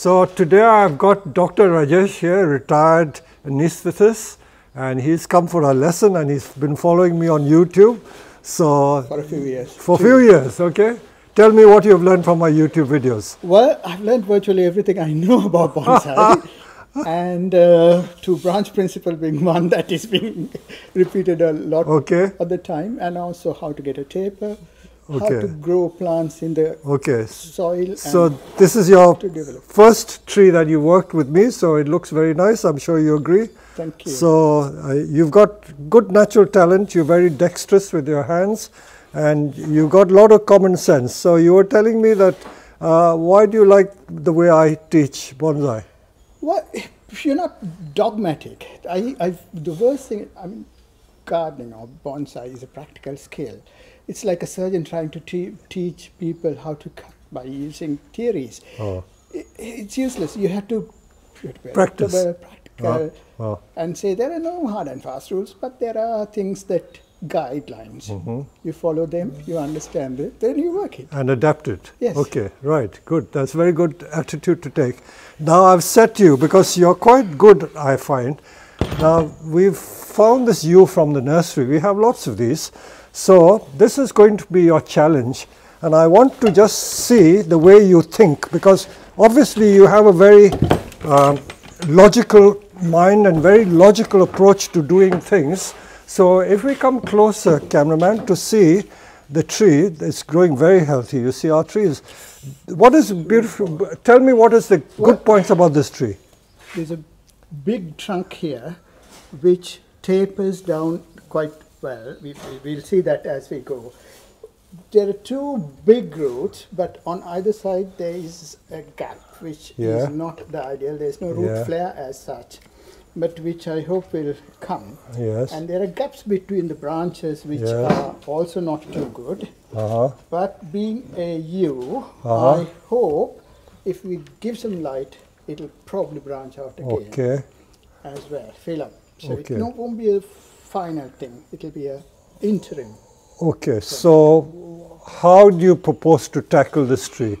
So today I've got Dr. Rajesh here, retired anesthetist, and he's come for a lesson and he's been following me on YouTube. So for a few years. For a few years, okay. Tell me what you've learned from my YouTube videos. Well, I've learned virtually everything I know about bonsai. and uh, two branch principle being one that is being repeated a lot okay. at the time, and also how to get a taper. How to grow plants in the okay. soil. So this is your first tree that you worked with me, so it looks very nice. I'm sure you agree. Thank you. So uh, you've got good natural talent. You're very dexterous with your hands, and you've got a lot of common sense. So you were telling me that. Uh, why do you like the way I teach bonsai? Well, if you're not dogmatic, I, I, the worst thing, I mean, gardening or bonsai is a practical skill. It's like a surgeon trying to te teach people how to cut by using theories. Oh. It, it's useless. You have to, you practice. practical oh. And say there are no hard and fast rules, but there are things that guidelines. Mm -hmm. You follow them, you understand it, then you work it. And adapt it. Yes. Okay, right, good. That's a very good attitude to take. Now I've set you because you're quite good, I find. Now we've found this yew from the nursery. We have lots of these. So this is going to be your challenge. And I want to just see the way you think because obviously you have a very uh, logical mind and very logical approach to doing things. So if we come closer, cameraman, to see the tree, it's growing very healthy. You see our trees. What is beautiful? Tell me what is the good points about this tree? There's a big trunk here which tapers down quite well. We, we'll see that as we go. There are two big roots, but on either side there is a gap, which yeah. is not the ideal. There's no root yeah. flare as such but which I hope will come. Yes. And there are gaps between the branches which yes. are also not too good. Uh-huh. But being a yew, uh-huh. I hope if we give some light, it'll probably branch out again. Okay. As well, fill up. So okay. it won't be a final thing. It'll be a interim. Okay. So, how do you propose to tackle this tree?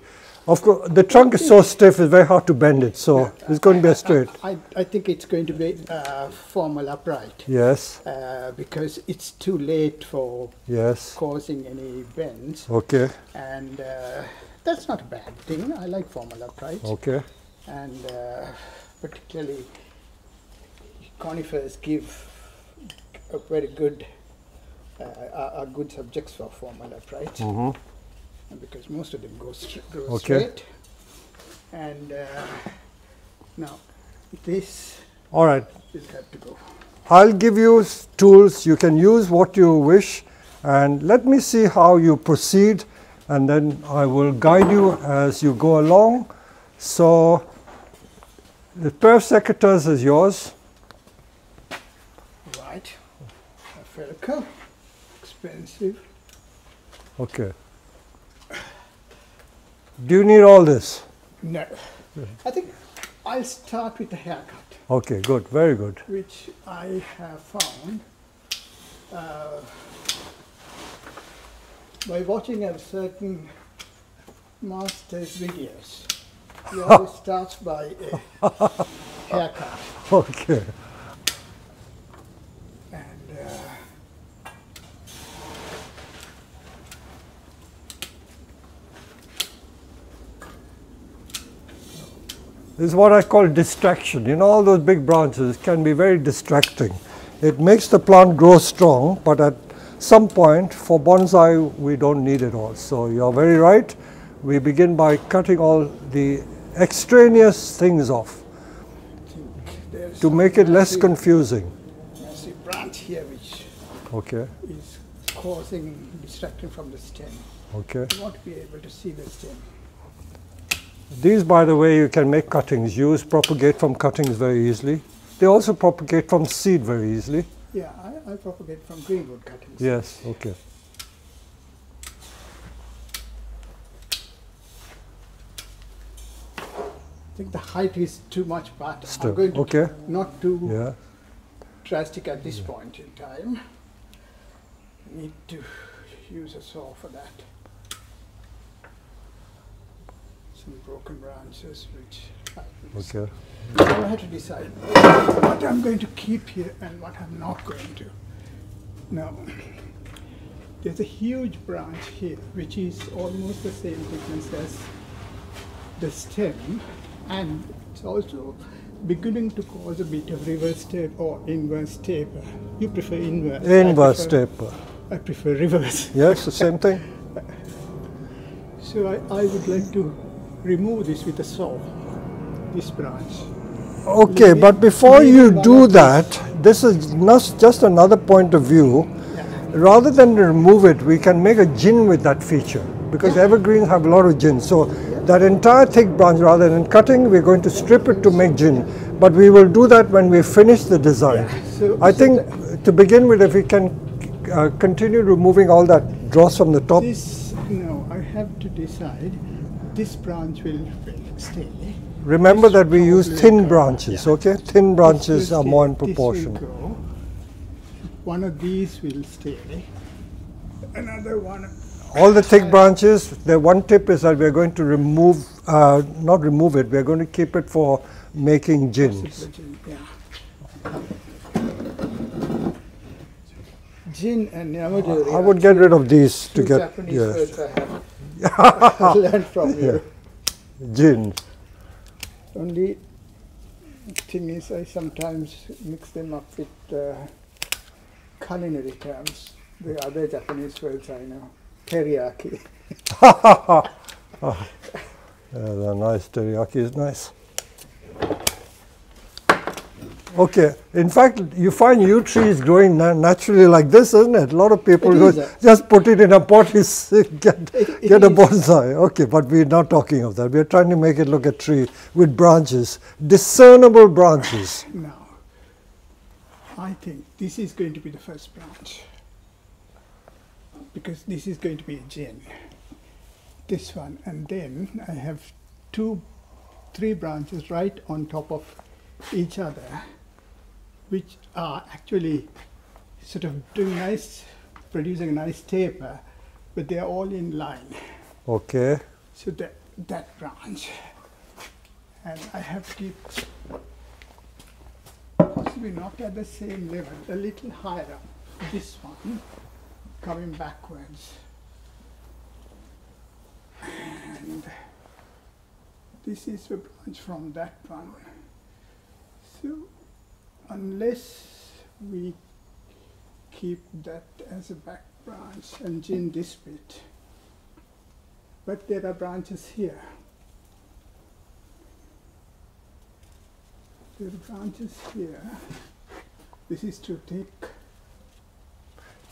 Of course, the trunk is so stiff, it's very hard to bend it, so yeah, it's going to be a straight. I, I think it's going to be uh, formal upright. Yes. Uh, because it's too late for yes. causing any bends. Okay. And uh, that's not a bad thing. I like formal upright. Okay. And uh, particularly, conifers give a very good, uh, are, good subjects for formal upright. Mm -hmm because most of them go, go okay. straight. And uh, now this all right will have to go. I'll give you tools. You can use what you wish, and let me see how you proceed, and then I will guide you as you go along. So the pair of secateurs is yours. Right. A Expensive. Okay. Do you need all this? No. I think I'll start with the haircut. Okay, good, very good. Which I have found uh, by watching a certain master's videos. He always starts by a haircut. Okay. This is what I call distraction. You know, all those big branches can be very distracting. It makes the plant grow strong, but at some point, for bonsai, we don't need it all. So you're very right. We begin by cutting all the extraneous things off to make it less confusing. There's a branch here which okay. is causing distraction from the stem. Okay. You want to be able to see the stem. These, by the way, you can make cuttings. Use propagate from cuttings very easily. They also propagate from seed very easily. Yeah, I, I propagate from greenwood cuttings. Yes, okay. I think the height is too much, but Still, I'm going to okay. not too yeah. drastic at this yeah. point in time. Need to use a saw for that some broken branches which Okay. So I had to decide what I'm going to keep here and what I'm not going to. Now, there's a huge branch here which is almost the same thickness as the stem and it's also beginning to cause a bit of reverse tape or inverse taper. You prefer inverse. I Inverse prefer- taper. I prefer reverse. Yes, the same thing. So I, I would like to remove this with a saw, this branch. Okay, Leave- but before you do that, this is not just another point of view. Yeah. Rather than remove it, we can make a jin with that feature because evergreens have a lot of jin. So that entire thick branch, rather than cutting, we're going to strip it to make jin. But we will do that when we finish the design. So- I so think to begin with, if we can uh, continue removing all that dross from the top. This, no, I have to decide. This branch will, will stay. Remember This that we use thin go- branches, yeah. okay? Thin branches This will are more in proportion. This will go. One of these will stay. Another one. All the thick branches, the one tip is that we're going to remove, uh, not remove it, we're going to keep it for making jins. Yeah. Jin and Yamadori. I would get rid of these to get, Japanese yeah, words I learned from you. jin. Only thing is, I sometimes mix them up with uh, culinary terms. The other Japanese words I know, teriyaki. Yeah, they're nice, teriyaki is nice. Okay, in fact, you find yew trees growing na- naturally like this, isn't it? A lot of people go, a- just put it in a pot, you get, It- it get a bonsai. Okay, but we're not talking of that. We're trying to make it look a tree with branches, discernible branches. Now, I think this is going to be the first branch because this is going to be a jin. This one, and then I have two, three branches right on top of each other, which are actually sort of doing nice, producing a nice taper, but they are all in line. Okay, So that that branch, and I have to keep possibly not at the same level, a little higher up. This one coming backwards, and this is a branch from that one. So unless we keep that as a back branch and jin this bit. But there are branches here. There are branches here. This is too thick.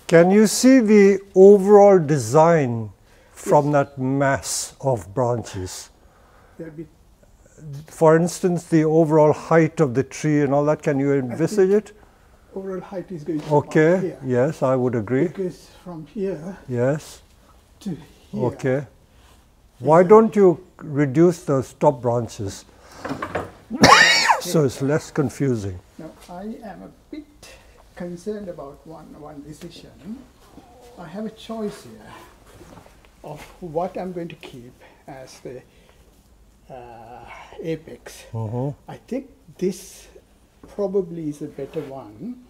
Can you see the overall design from that mass of branches? For instance, the overall height of the tree and all that, can you envisage it? overall height is going to Okay, yes, I would agree. Because from here Yes, to here. okay. Why don't you reduce those top branches so it's less confusing? Now I am a bit concerned about one one decision. I have a choice here of what I'm going to keep as the Uh, apex. Mhm. I think this probably is a better one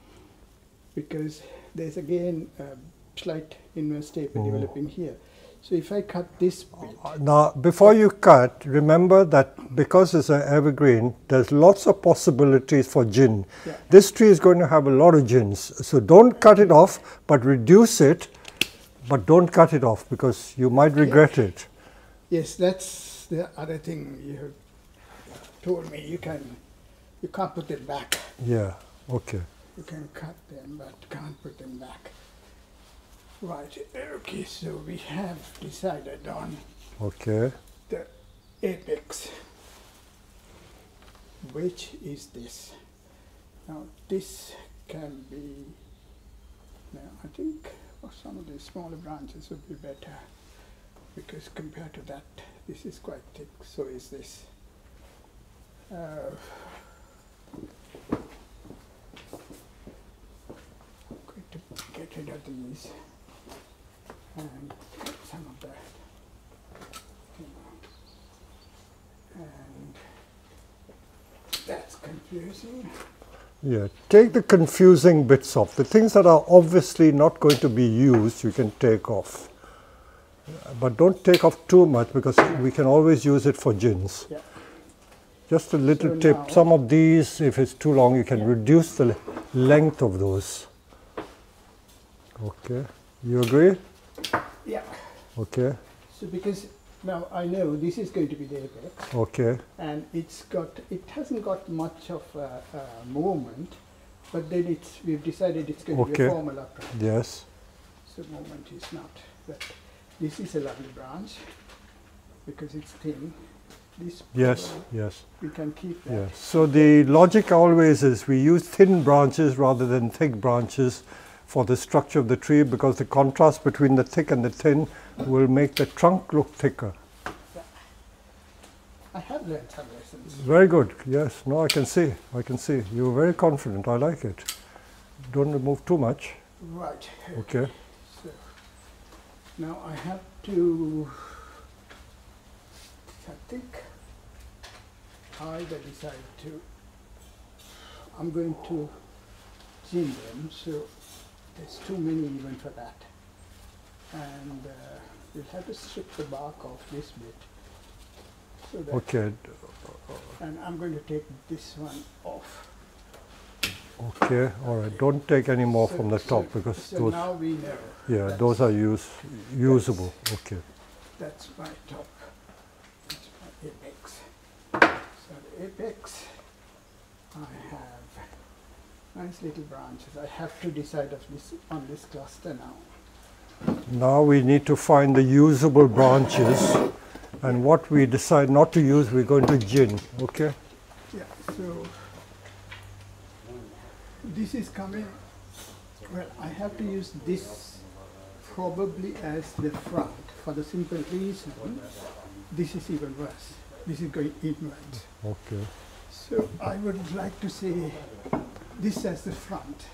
because there's again a slight inverse taper mm-hmm. developing here. So if I cut this bit, uh, Now, before you cut, remember that because it's an evergreen, there's lots of possibilities for jin. Yeah. This tree is going to have a lot of jins, so don't cut it off, but reduce it, but don't cut it off because you might regret it. yes, that's the other thing you told me. You can, you can't put it back. Yeah, okay. You can cut them, but can't put them back. Right. Okay. So we have decided on Okay. the apex, which is this. Now this can be. Now I think for some of the smaller branches would be better because compared to that, this is quite thick. So is this. Uh, going to get rid of these and some of that. And That's confusing. Yeah, take the confusing bits off. The things that are obviously not going to be used, you can take off. But don't take off too much because we can always use it for jins. Yeah. Just a little So tip. now- Some of these, if it's too long, you can reduce the length of those. Okay. You agree? Yeah. Okay. So because now I know this is going to be the apex, Okay. and it's got it hasn't got much of a, a movement, but then it's we've decided it's going to be a formal upright. Yes. So movement is not. But this is a lovely branch because it's thin. This Yes. Yes. we can keep that. Yes. So the logic always is we use thin branches rather than thick branches for the structure of the tree because the contrast between the thick and the thin will make the trunk look thicker. I have learned some lessons. Very good. Yes. No, I can see. I can see. You're very confident. I like it. Don't remove too much. Right. Okay. Now I have to. I think either decide to. I'm going to jin them, so there's too many even for that. And uh, we'll have to strip the bark off this bit. So that, Okay. And I'm going to take this one off. Okay. All right. Don't take any more So- from the so- top because so those. now we know. Yeah, that's- those are use, usable. Okay. That's my top. That's my apex. So the apex, I have nice little branches. I have to decide of this on this cluster now. Now we need to find the usable branches and what we decide not to use we're going to jin, okay? Yeah. So this is coming. Well, I have to use this probably as the front for the simple reason this is even worse. This is going inwards. Okay. So I would like to say this as the front.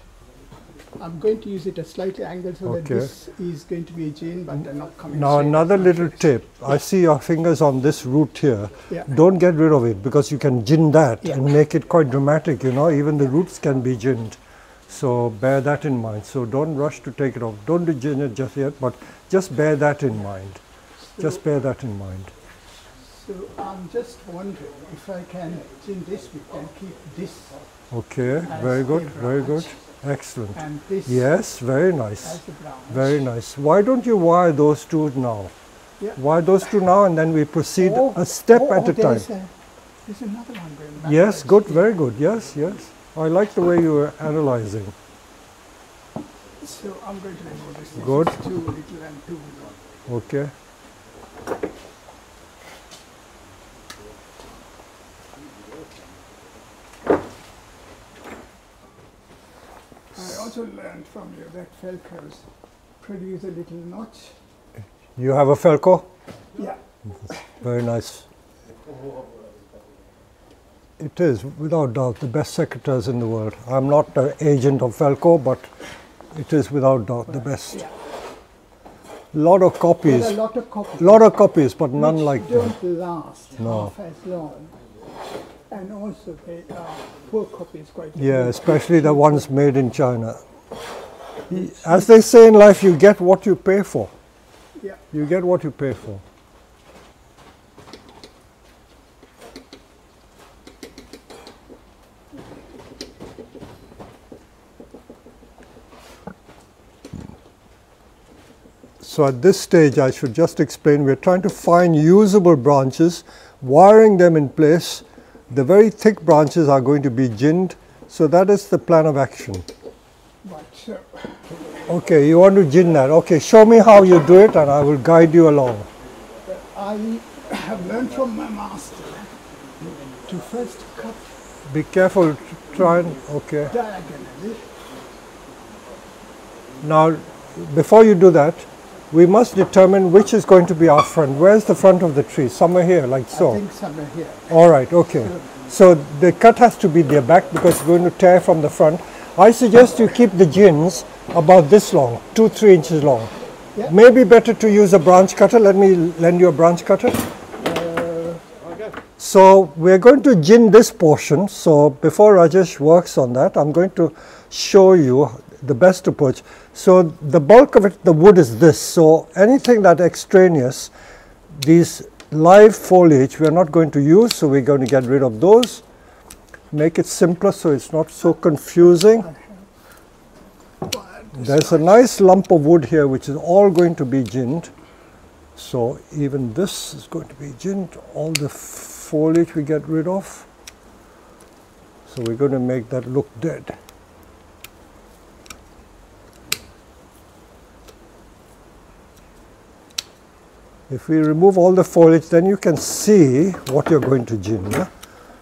I'm going to use it at slightly angled so that this is going to be a chain, but they're not coming. Now another little tip. I see your fingers on this root here. Yeah. Don't get rid of it because you can jin that Yeah. and make it quite dramatic, you know, even the roots can be jinned. So bear that in mind. So don't rush to take it off. Don't do jin it just yet, but just bear that in mind. Just bear that in mind. So I'm just wondering if I can jin this, we can keep this Okay, very good, very good. Excellent. and this Yes, very nice. Very nice. Why don't you wire those two now? Yeah. Wire those two now and then we proceed Oh, a step oh, at oh, a time. a- There's another one going. Yes, good, very good. Yes, yes. I like the way you are analyzing. So I'm going to remove this. Good. Too little and too long. Okay. I also learned from you that Felcos produce a little notch. You have a Felco? Yeah. Very nice. It is, without doubt, the best secateurs in the world. I'm not an agent of Felco, but it is without doubt the best. Yeah. Lot of copies, a lot of copies. lot of copies, but none like them. don't last No. half as long. And also they are uh, poor copies quite Yeah, especially the ones made in China. As they say in life, you get what you pay for. Yeah. You get what you pay for. So at this stage, I should just explain, we're trying to find usable branches, wiring them in place. The very thick branches are going to be jinned, so that is the plan of action. Okay, you want to jin that. Okay, show me how you do it and I will guide you along. I have learned from my master to first cut Be careful, try and, okay. diagonally. Now, before you do that, we must determine which is going to be our front. Where's the front of the tree? Somewhere here, like I so. think somewhere here. All right, okay. So the cut has to be their back because it's going to tear from the front. I suggest you keep the jins about this long, two, three inches long. Yeah. Maybe better to use a branch cutter. Let me lend you a branch cutter. Uh, So we're going to jin this portion. So before Rajesh works on that, I'm going to show you the best approach. So the bulk of it, the wood is this. So anything that extraneous, these live foliage we are not going to use, so we're going to get rid of those. Make it simpler so it's not so confusing. There's a nice lump of wood here which is all going to be jinned. So even this is going to be jinned, all the foliage we get rid of. So we're going to make that look dead. If we remove all the foliage, then you can see what you're going to jin. Yeah?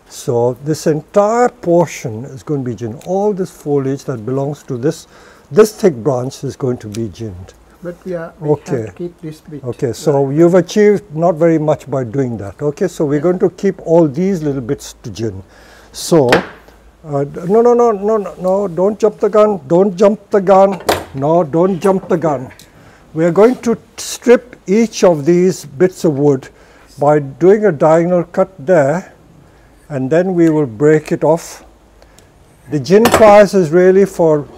So this entire portion is going to be jinned. All this foliage that belongs to this, this thick branch is going to be jinned. But we, are, we Okay. keep this bit. Okay, so you've achieved not very much by doing that. Okay, so we're going to keep all these little bits to jin. So, uh, no, no, no, no, no, no, don't jump the gun, don't jump the gun, no, don't jump the gun. We are going to strip each of these bits of wood by doing a diagonal cut there, and then we will break it off. The jin pliers is really for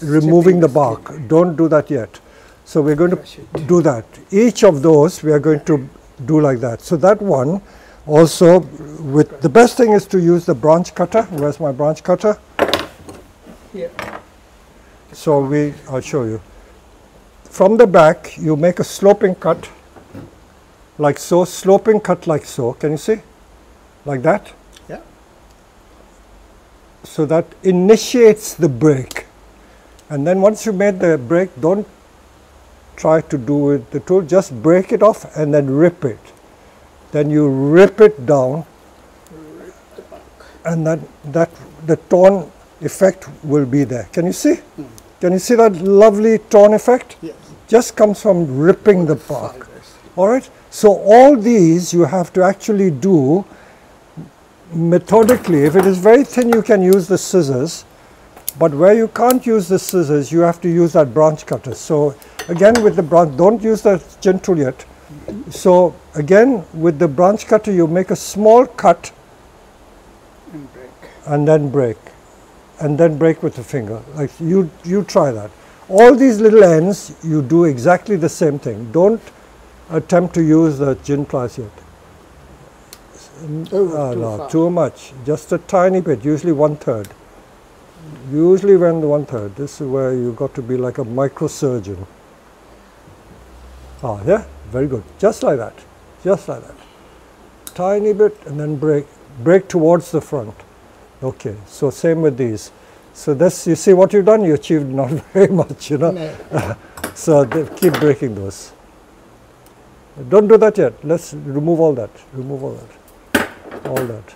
removing the bark. Don't do that yet. So we're going to do that. Each of those we are going to do like that. So that one also with the best thing is to use the branch cutter. Where's my branch cutter? Here. So we, I'll show you. From the back, you make a sloping cut, like so, sloping cut like so. Can you see? Like that. Yeah. So that initiates the break. And then once you made the break, don't try to do with the tool, just break it off and then rip it. Then you rip it down and then that the torn effect will be there. Can you see? Mm. Can you see that lovely torn effect? Yes. Just comes from ripping the bark. All right. So all these you have to actually do methodically. If it is very thin, you can use the scissors. But where you can't use the scissors, you have to use that branch cutter. So again, with the branch, don't use the tool yet. So again, with the branch cutter, you make a small cut And break. and then break, and then break with the finger. Like you, you try that. All these little ends, you do exactly the same thing. Don't attempt to use the jin pliers yet. Oh, Ah, too no, too much. Just a tiny bit, usually one third. Usually when one third. This is where you got to be like a microsurgeon. Ah, yeah, very good. Just like that. Just like that. Tiny bit and then break. Break towards the front. Okay, so same with these. So this, you see what you've done? You achieved not very much, you know. No. So they keep breaking those. Don't do that yet. Let's remove all that. Remove all that. All that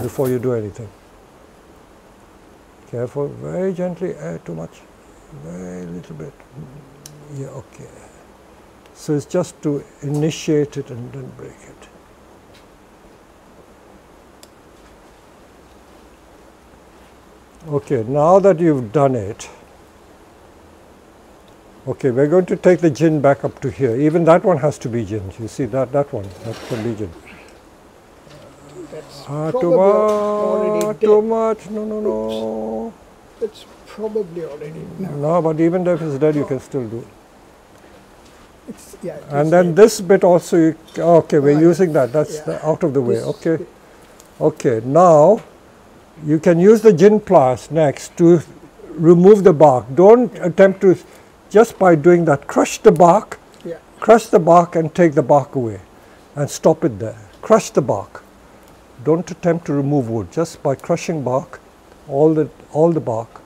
before you do anything. Careful, very gently, add too much. Very little bit. Yeah, okay. So it's just to initiate it and then break it. Okay, now that you've done it, Okay, we're going to take the jin back up to here. Even that one has to be jin. You see that that one that can be jin. That's Ah, too much, too much. No, no, no. It's probably already. No. No, but even if it's dead, you can still do. it. It's, yeah, And then dead. this bit also. You, okay, we're using that. That's Yeah. the, out of the way. Okay. Okay. Now, you can use the jin pliers next to remove the bark. Don't attempt to. Just by doing that, crush the bark. Yeah. Crush the bark and take the bark away and stop it there. Crush the bark. Don't attempt to remove wood just by crushing bark, all the, all the bark.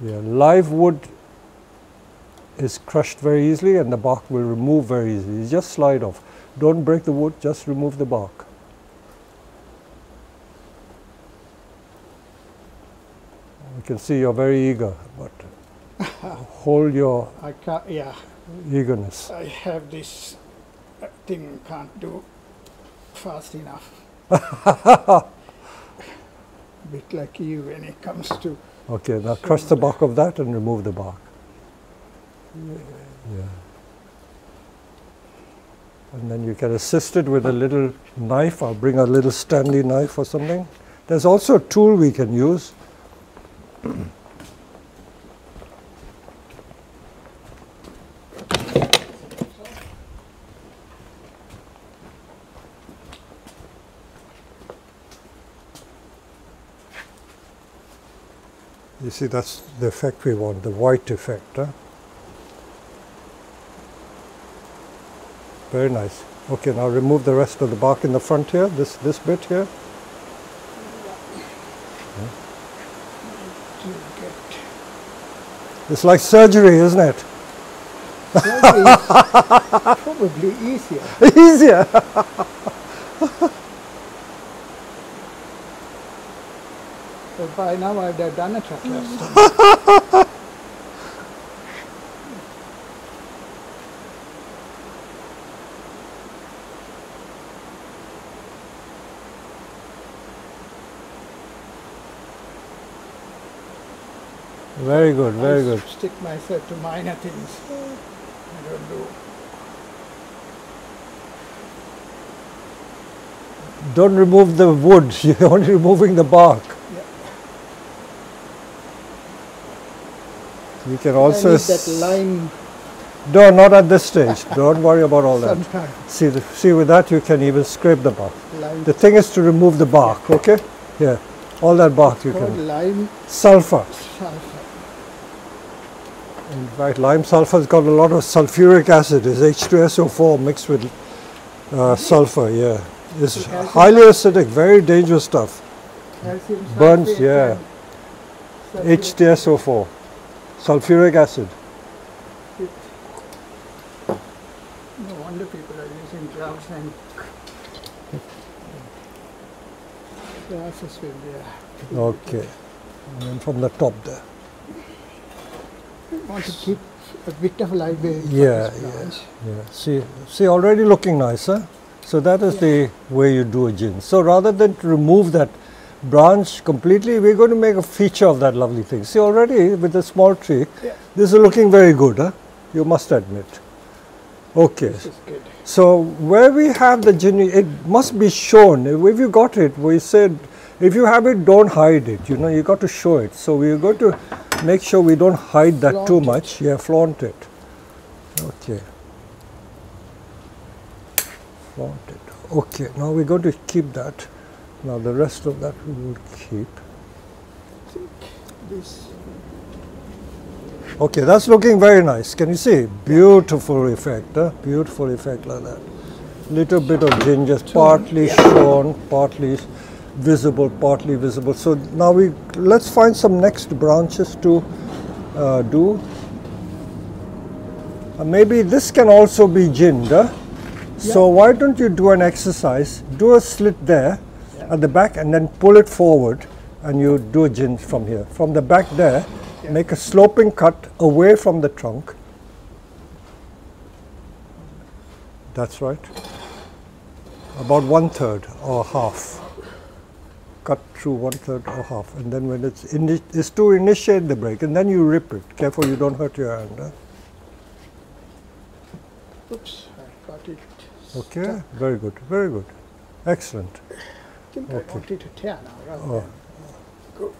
Yeah, live wood is crushed very easily and the bark will remove very easily. You just slide off. Don't break the wood, just remove the bark. You can see you're very eager, but hold your I can't. Yeah. eagerness. I have this thing can't do fast enough. A bit like you when it comes to Okay, now crush the bark of that and remove the bark. Yeah. And then you can assist it with a little knife. I'll bring a little Stanley knife or something. There's also a tool we can use. You see, that's the effect we want, the white effect. Huh? Very nice. Okay, now remove the rest of the bark in the front here, this, this bit here. It's like surgery, isn't it? surgery is probably easier. Easier. But by now I've done a tracheostomy. Very good, very I good. Stick myself to minor things. I don't do. Don't remove the wood, you're only removing the bark. Yeah. You can I also. need that lime No, not at this stage. Don't worry about all that. sometime. See, the, see, with that you can even scrape the bark. Lime The thing is to remove the bark, okay? Yeah, all that bark you can. lime Sulfur. sulfur. In fact, lime sulfur's got a lot of sulfuric acid. It's H2SO4 mixed with uh, sulfur, yeah. It's has highly acidic, very dangerous stuff. Calcium Burns, yeah. H2SO4, sulfuric acid. No wonder people are using gloves and glasses when they. Okay. And then from the top there. Want to keep a bit of library for Yeah, yeah. Yeah, see, see, already looking nice, huh? So that is the way you do a jin. So rather than to remove that branch completely, we're going to make a feature of that lovely thing. See, already with a small tree, Yeah. this is looking very good, huh? You must admit. Okay, This is good. so where we have the jin, it must be shown. If you got it, we said, if you have it, don't hide it. You know, you got to show it. So we're going to make sure we don't hide that too Flaunt it. much. Yeah, flaunt it. Okay. Flaunt it. Okay, now we're going to keep that. Now the rest of that we will keep. This Okay, that's looking very nice. Can you see? Beautiful effect, huh? Beautiful effect like that. Little bit of ginger, partly shown, partly visible, partly visible. So now we let's find some next branches to uh, do. Uh, maybe this can also be jinned. Huh? So why don't you do an exercise? Do a slit there Yeah. at the back and then pull it forward and you do a jin from here. From the back there, Yeah. make a sloping cut away from the trunk. That's right. About one third or half. Cut through one third or half. And then when it's, it's to initiate the break and then you rip it. Careful you don't hurt your hand. huh? oops, I got it. Okay, stuck. very good, very good. Excellent. I think Okay. I want it to tear now rather Oh. go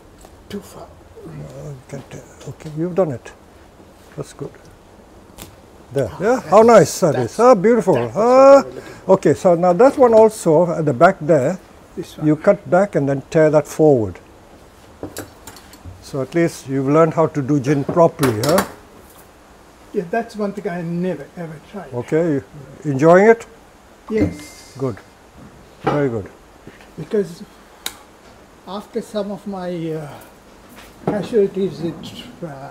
too far. Get, okay, you've done it. That's good. There. Yeah, how nice that is. Ah, beautiful. Ah, I was looking for. okay, so now that one also at the back there, This one. you cut back and then tear that forward. So at least you've learned how to do jin properly, huh? Yeah, that's one thing I never ever tried. Okay, you enjoying it? Yes, Good. Very good. because after some of my uh, casualties with uh,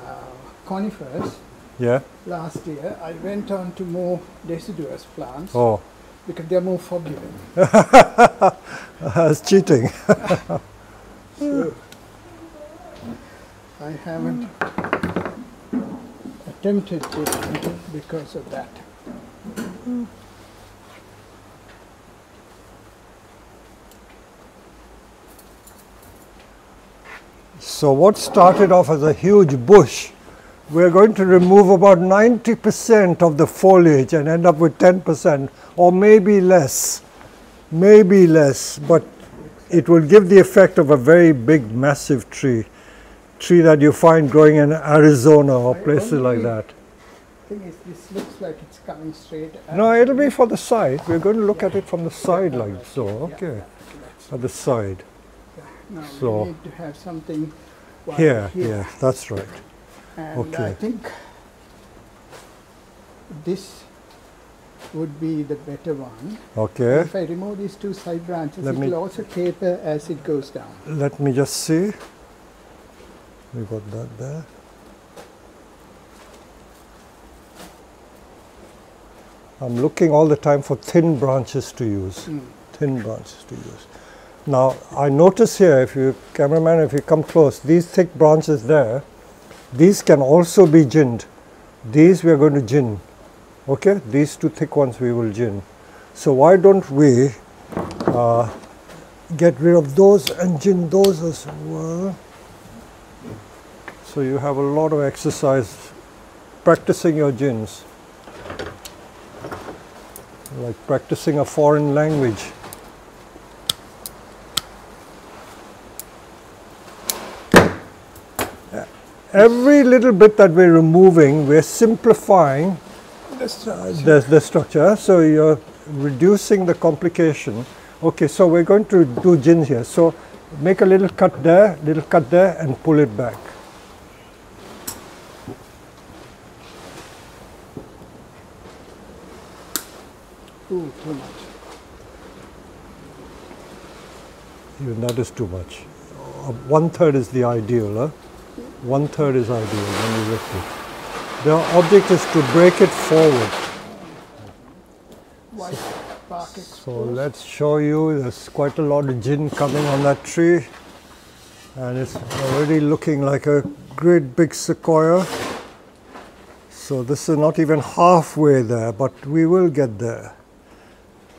conifers Yeah? last year, I went on to more deciduous plants Oh, because they're more forgiving. that's cheating. So I haven't attempted it because of that. So what started off as a huge bush we're going to remove about 90% of the foliage and end up with 10% or maybe less. Maybe less, but it will give the effect of a very big, massive tree. Tree that you find growing in Arizona or places like that. Thing is, this looks like it's coming straight. No, it'll be for the side. We're going to look at it from the side like alright, so. yeah, Okay, that's at the side. Now So- we need to have something wide Here, yeah, that's right. And Okay. I think this would be the better one. Okay, If I remove these two side branches, Let it me- will also taper as it goes down. let me just see. We got that there. I'm looking all the time for thin branches to use. Mm. Thin branches to use. Now, I notice here, if you, cameraman, if you come close, these thick branches there, these can also be jinned. These we are going to jin. Okay, these two thick ones we will jin. So why don't we uh, get rid of those and jin those as well? So you have a lot of exercise practicing your jins. Like practicing a foreign language. Every little bit that we're removing, we're simplifying This the, the structure. So you're reducing the complication. Okay, so we're going to do jin here. So make a little cut there, little cut there, and pull it back. Ooh, too much. Even that is too much. Uh, one third is the ideal. Huh? One third is ideal when you lift it. The object is to break it forward. So let's show you. There's quite a lot of jin coming on that tree, and it's already looking like a great big sequoia. So this is not even halfway there, but we will get there.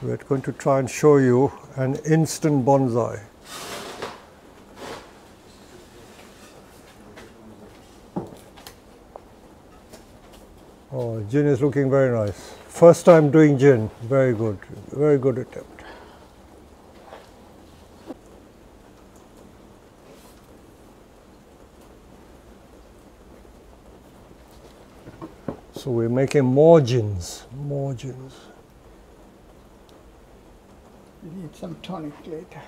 We're going to try and show you an instant bonsai. Oh, jin is looking very nice. First time doing jin, very good, very good attempt. So we're making more jins, more jins. We need some tonic later.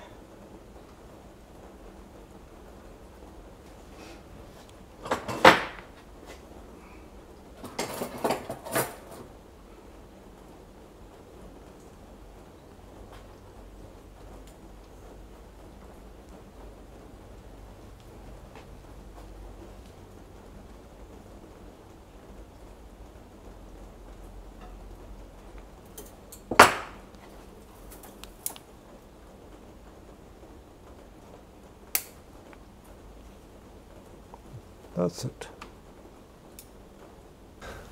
It.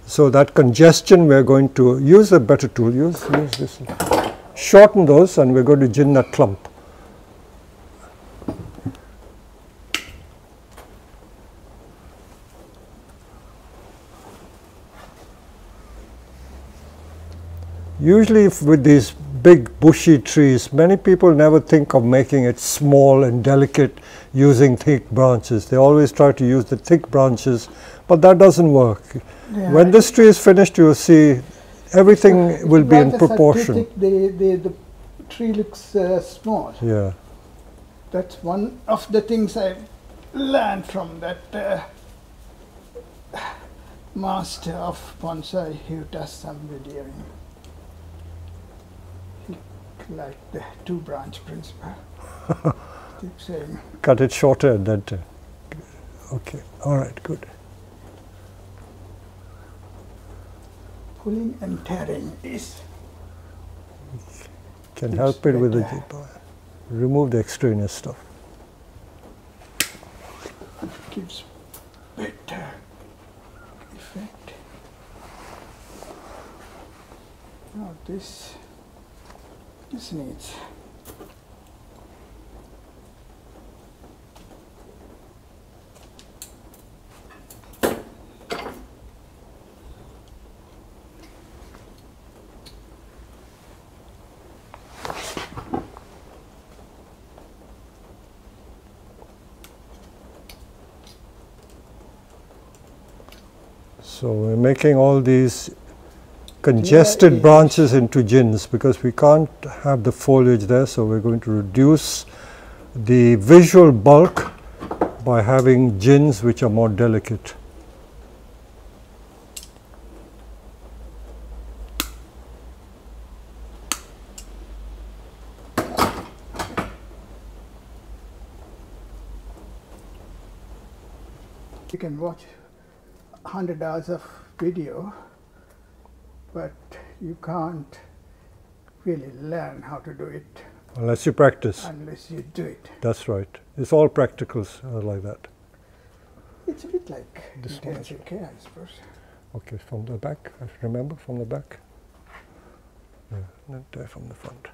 So that congestion, we're going to use a better tool. Use, use this. Shorten those, and we're going to jin that clump. Usually, if with these big bushy trees, many people never think of making it small and delicate using thick branches. They always try to use the thick branches, but that doesn't work. Yeah, When this tree is finished, you'll see everything will be in branches are too proportion. thick, The, the, the tree looks uh, small. Yeah. That's one of the things I learned from that uh, master of bonsai who does some videoing. Like the two branch principle. Keep saying Cut it shorter and then. t- Okay. All right. Good. pulling and tearing is Can help it with the jib. Remove the extraneous stuff. gives better effect. Now this this needs. So we're making all these congested Yeah, branches into jins because we can't have the foliage there. So we're going to reduce the visual bulk by having jins which are more delicate. You can watch 100 hours of video, but you can't really learn how to do it Unless you practice. unless you do it. That's right. It's all practicals are like that. It's a bit like This intensive care, I suppose. Okay, from the back. I Remember from the back. Yeah, not there from the front.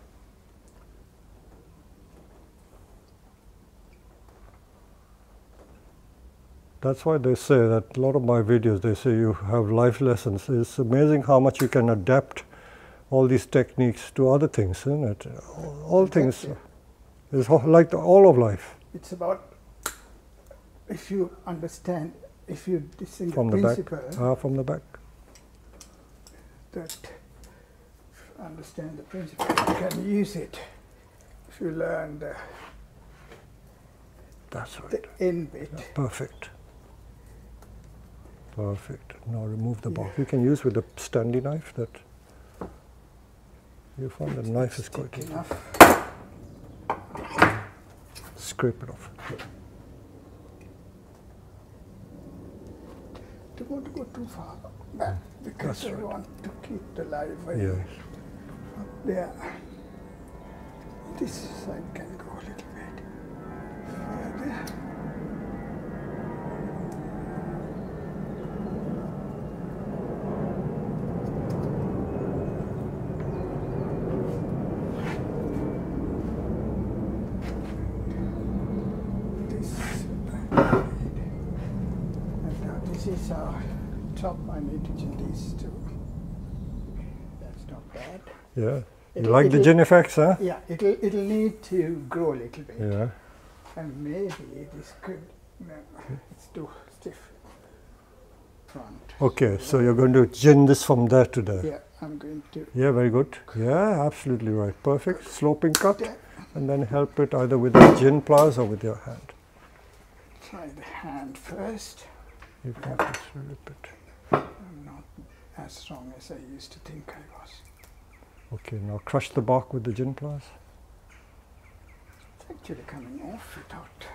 That's why they say that a lot of my videos they say you have life lessons. It's amazing how much you can adapt all these techniques to other things, isn't it? All, things. It's like the, all of life. It's about if you understand, if you distinguish From the back. principle, Ah, from the back. that understand the principle, you can use it. If you learn the, That's right. the end bit, Perfect. Perfect. Now remove the box. You can use with a Stanley knife that you find the knife is quite enough. Scrape it off. Don't want to go too far back because That's I right. want to keep the live wire eh? Yes. up there. This side can go a little bit further. This and now this is our top. I need to change these two. That's not Yeah. You It'll- like the it'll- jin effects, huh? Yeah, it'll it'll need to grow a little bit, Yeah. and maybe this could. No, it's too stiff. Front. Okay, so you're going to jin this from there to there. Yeah, I'm going to. Yeah, very good. Yeah, absolutely right. Perfect. Sloping cut. Yeah. And then help it either with the jin pliers or with your hand. Try the hand first. You can just rip it. I'm not as strong as I used to think I was. Okay, now crush the bark with the jin pliers. It's actually coming off without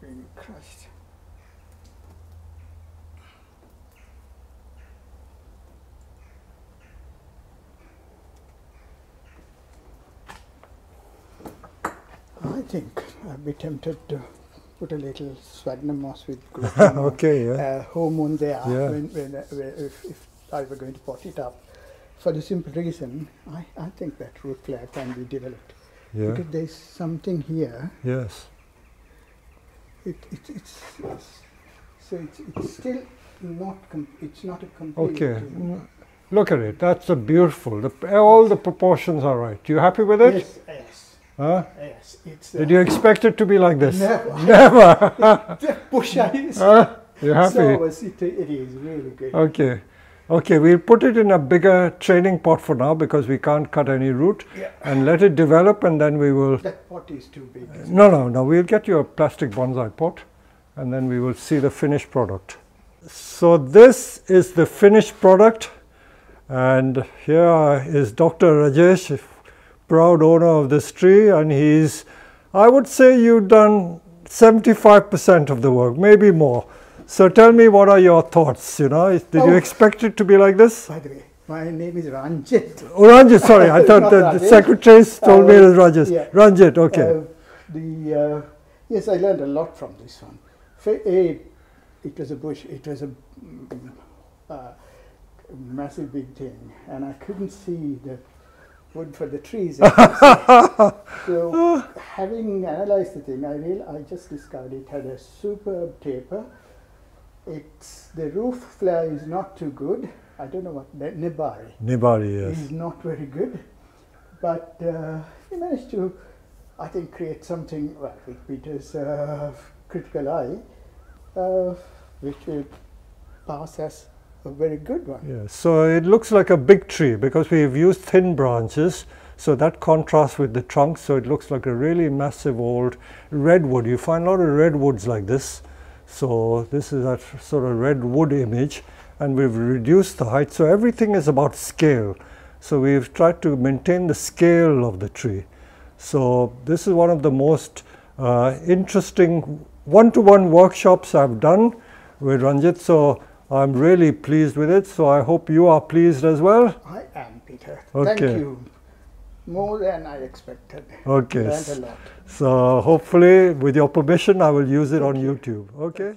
being crushed. I think I'd be tempted to put a little sphagnum moss with okay, yeah. uh, hormone there Yeah. when, when, uh, if, if I were going to pot it up. For the simple reason, I, I think that root flare can be developed. Yeah. Because there's something here. Yes. It, it, it's, it's so it's, it's still not it's not a complete. Okay. Look at it. That's a beautiful. The, all the proportions are right. You happy with it? Yes, yes, Huh? yes. It's uh, Did you expect it to be like this? Never. Never. bush eyes. huh? You happy? So it, it is really good. Okay. Okay, we'll put it in a bigger training pot for now because we can't cut any root Yeah. and let it develop and then we will. That pot is too big. No, no, no, we'll get you a plastic bonsai pot and then we will see the finished product. So, this is the finished product, and here is Dr. Rajesh, proud owner of this tree, and he's, I would say, you've done 75% of the work, maybe more. So, tell me what are your thoughts? You know, did you Oh. expect it to be like this? By the way, my name is Ranjit. Oh, Ranjit, sorry, I thought the Rajesh. secretaries told me it was Uh, Rajesh. yeah. Ranjit, okay. Uh, the uh, yes, I learned a lot from this one. A, it was a bush. It was a mm, uh, massive big thing, and I couldn't see the wood for the trees. you so, having analyzed the thing, I real I just discovered it had a superb taper. It's the root flare is not too good. I don't know what Nebari Nebari, yes. is not very good, but uh, he managed to, I think, create something well, with Peter's uh, critical eye, uh, which will pass as a very good one. Yeah, so it looks like a big tree because we've used thin branches. So that contrasts with the trunk. So it looks like a really massive old redwood. You find a lot of redwoods like this. So this is that sort of redwood image and we've reduced the height. So everything is about scale. So we've tried to maintain the scale of the tree. So this is one of the most uh, interesting one-to-one workshops I've done with Ranjit. So I'm really pleased with it. So I hope you are pleased as well. I am, Peter. Okay. Thank you. More than I expected. Okay. Learned a lot. So hopefully with your permission I will use it on YouTube. Okay.